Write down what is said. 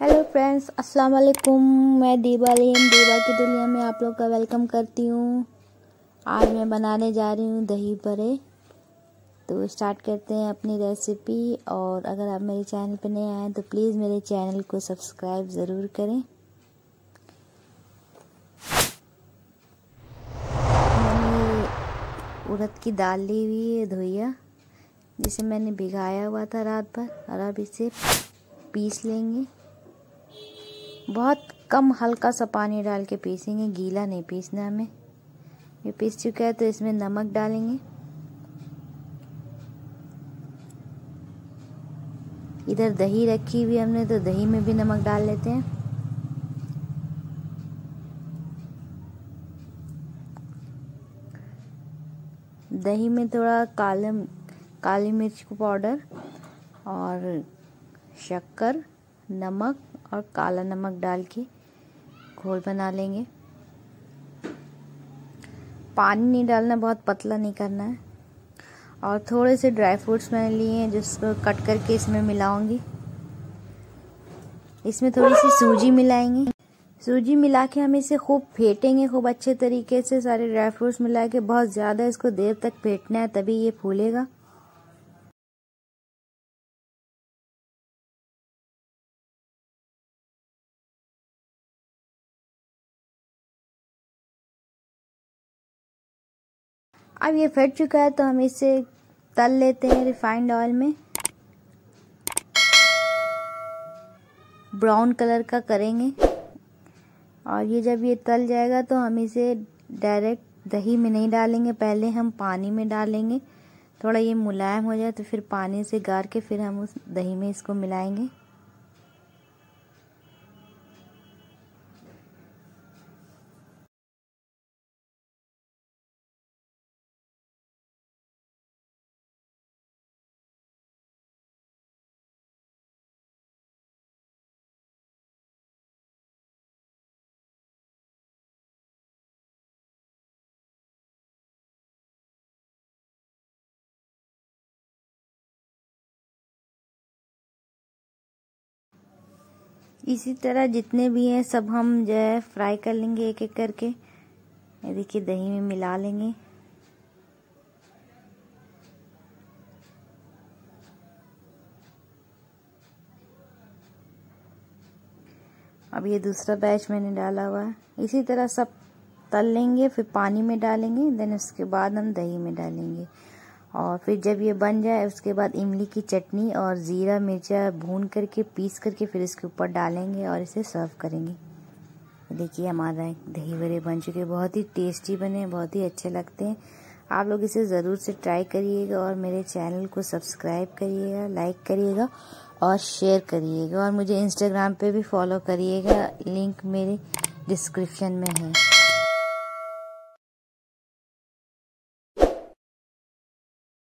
Hello friends अस्सलाम वालेकुम मैं दीबा रीम दीबा की दुनिया में आप लोग का वेलकम करती हूँ। आज मैं बनाने जा रही हूँ दही बड़े तो स्टार्ट करते हैं अपनी रेसिपी और अगर आप मेरे चैनल पर नए आए तो प्लीज़ मेरे चैनल को सब्सक्राइब ज़रूर करें। मैंने उड़द की दाल ली हुई है धोया जिसे मैंने भिगाया हुआ था रात भर। और अब इसे पीस लेंगे। बहुत कम हल्का सा पानी डाल के पीसेंगे, गीला नहीं पीसना हमें। ये पीस चुका है तो इसमें नमक डालेंगे। इधर दही रखी हुई हमने तो दही में भी नमक डाल लेते हैं। दही में थोड़ा काले काली मिर्च का पाउडर और शक्कर, नमक और काला नमक डाल के घोल बना लेंगे। पानी नहीं डालना, बहुत पतला नहीं करना है। और थोड़े से ड्राई फ्रूट्स मैंने लिए हैं, जिसको कट करके इसमें मिलाऊँगी। इसमें थोड़ी सी सूजी मिलाएँगे। सूजी मिला के हम इसे खूब फेंटेंगे खूब अच्छे तरीके से। सारे ड्राई फ्रूट्स मिला के बहुत ज़्यादा इसको देर तक फेंटना है, तभी ये फूलेगा। अब ये फट चुका है तो हम इसे तल लेते हैं रिफाइंड ऑयल में। ब्राउन कलर का करेंगे। और ये जब ये तल जाएगा तो हम इसे डायरेक्ट दही में नहीं डालेंगे, पहले हम पानी में डालेंगे। थोड़ा ये मुलायम हो जाए तो फिर पानी से गार के फिर हम उस दही में इसको मिलाएँगे। इसी तरह जितने भी हैं, सब हम जो है फ्राई कर लेंगे एक एक करके। ये देखिए, दही में मिला लेंगे। अब ये दूसरा बैच मैंने डाला हुआ है। इसी तरह सब तल लेंगे, फिर पानी में डालेंगे देन उसके बाद हम दही में डालेंगे। और फिर जब ये बन जाए, उसके बाद इमली की चटनी और ज़ीरा मिर्चा भून करके, पीस करके फिर इसके ऊपर डालेंगे और इसे सर्व करेंगे। देखिए हमारा दही बड़े बन चुके बहुत ही टेस्टी बने बहुत ही अच्छे लगते हैं। आप लोग इसे ज़रूर से ट्राई करिएगा और मेरे चैनल को सब्सक्राइब करिएगा लाइक करिएगा और शेयर करिएगा। और मुझे इंस्टाग्राम पे भी फॉलो करिएगा। लिंक मेरे डिस्क्रिप्शन में है।